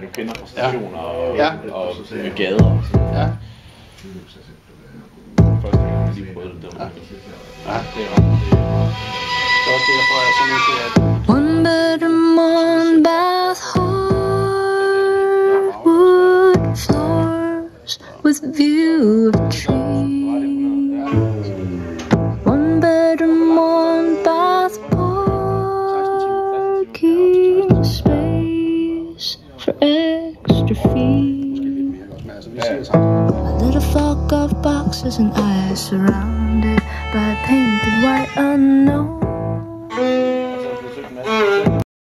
Du kender fra stationer og, Ja. og, og gader og sådan Ja. Første gang jeg lige prøvede det, det var Ja. ja. det er ret, det er er også det, jeg tror, jeg er så nødt til at... One bedroom, one bath, hardwood floors with view of trees. Extra sammen. A little fog of boxes and I surrounded by painted white unknown.